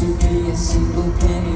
to be a simple penny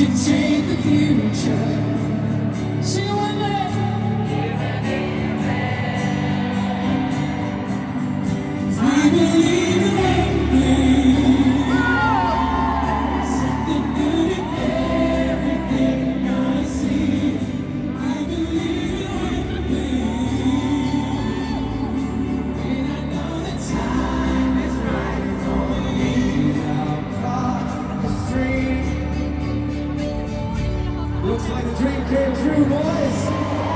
can take the future Dream came true, boys.